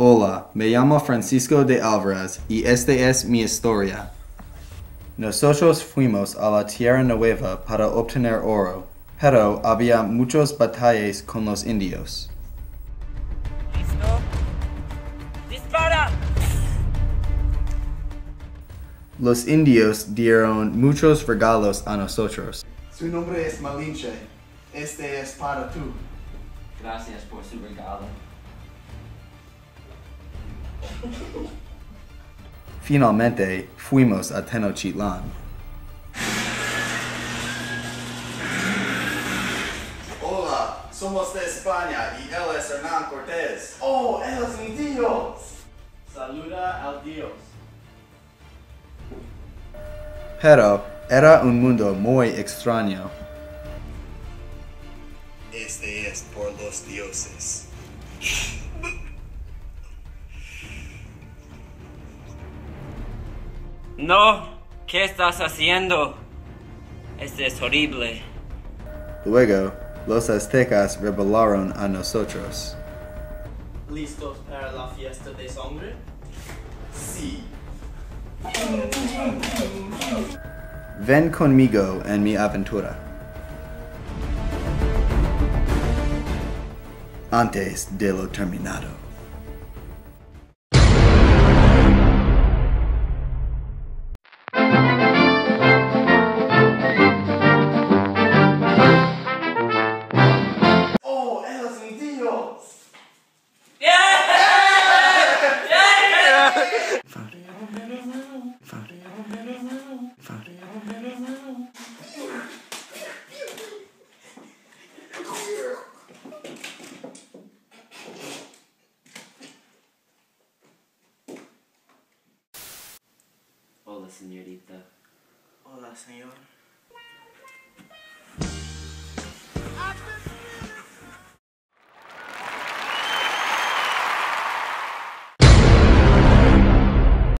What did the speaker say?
Hola, me llamo Francisco de Alvarez y esta es mi historia. Nosotros fuimos a la Tierra Nueva para obtener oro, pero había muchas batallas con los indios. ¿Listo? ¡Dispara! Los indios dieron muchos regalos a nosotros. Su nombre es Malinche. Este es para tú. Gracias por su regalo. Finalmente fuimos a Tenochtitlan. Hola, somos de España y él es Hernán Cortés. Oh, él es mi Dios. Saluda al Dios. Pero era un mundo muy extraño. Este es por los dioses. No, ¿qué estás haciendo? Este es horrible. Luego, los aztecas rebelaron a nosotros. ¿Listos para la fiesta de sangre? Sí. Ven conmigo en mi aventura. Antes de lo terminado. Señorita. Hola, señor.